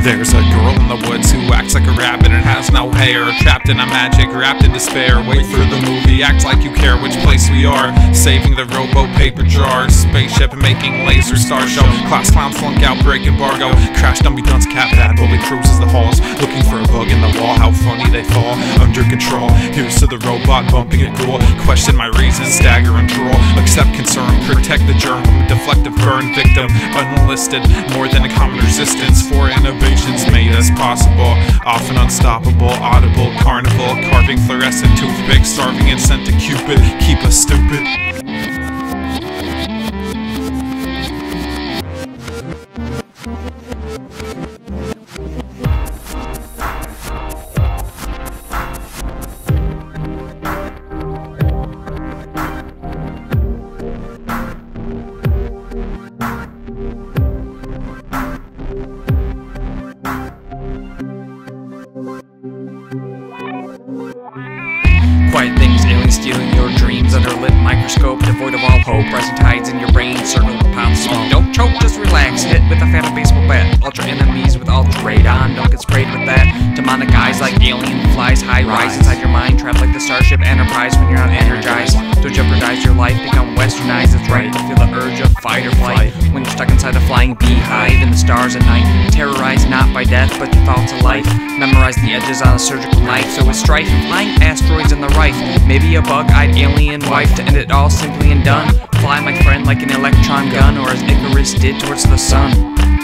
There's a girl in the woods who acts like a rabbit and has no hair. Trapped in a magic, wrapped in despair. Wait for the movie, act like you care which place we are. Saving the rowboat paper jars. Spaceship and making laser star show. Class clown flunk out, break embargo. Crash dummy dunce cat bad bully cruises the halls. Looking for a bug in the wall, how funny they fall. Under control, here's to the robot bumping a ghoul. Question my reason, stagger Accept concern, protect the germ. Deflective burn victim, unenlisted. More than a common resistance for innovations made us possible. Often unstoppable, audible, carnival, carving fluorescent toothpicks, starving incent to stealing your dreams under a lit microscope, devoid of all hope. Rising tides in your brain, circle with pound smoke. Don't choke, just relax. Hit with a phantom baseball bat. Ultra enemies with ultra radon. Don't get sprayed with that. Demonic eyes like alien flies, high rise inside your mind. Trapped like the Starship Enterprise when you're not energized. Don't jeopardize your life, become westernized. It's right feel the urge of fight or flight. When you're stuck inside a flying beehive in the stars at night. Terrorized death, but the thoughts of life. Memorize the edges on a surgical knife. So is strife flying asteroids in the rife, Maybe a bug-eyed alien wife to end it all simply and done. Fly my friend like an electron gun, or as Icarus did towards the sun.